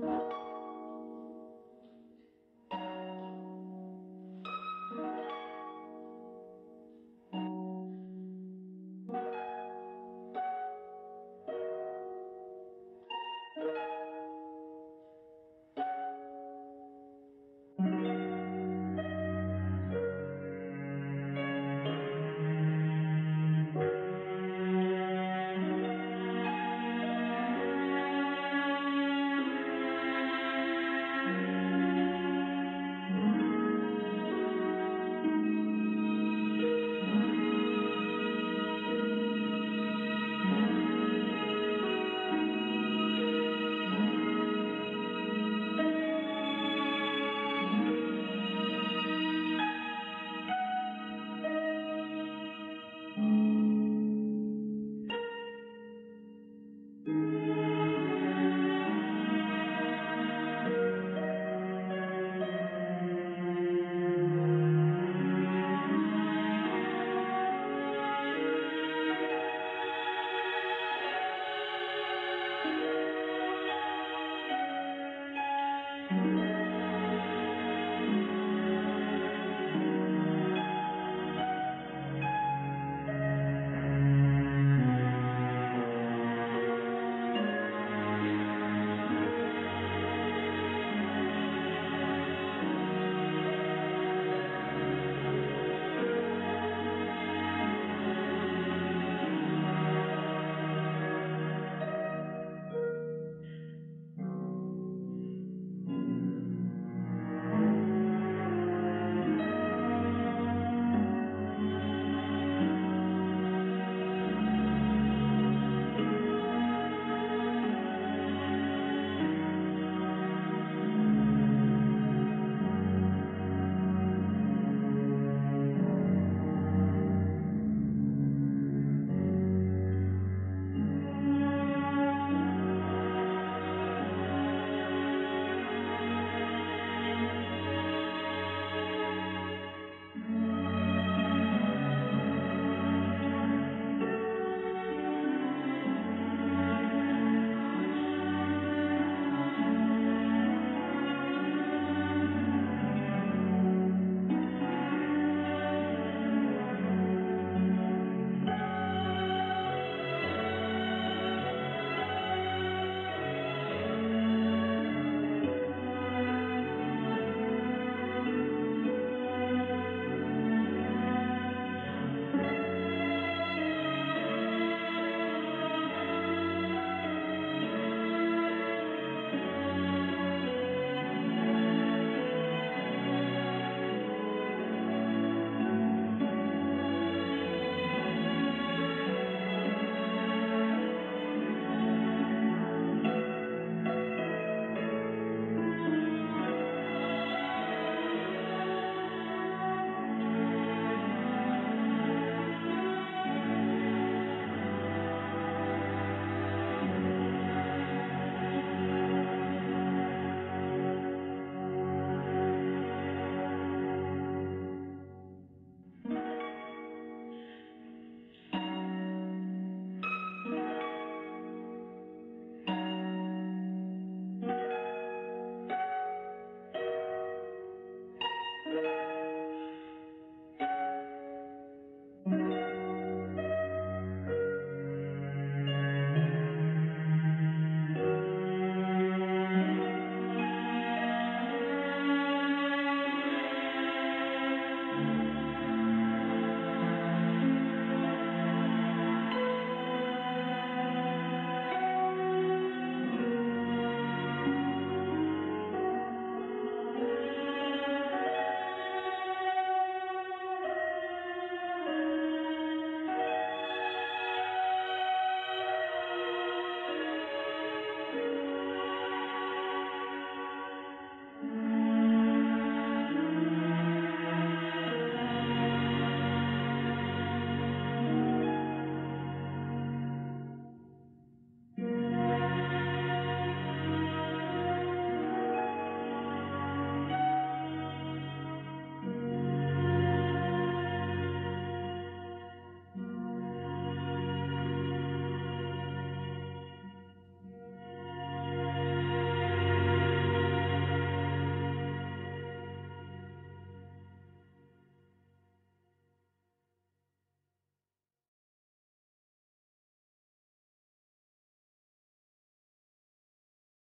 Bye.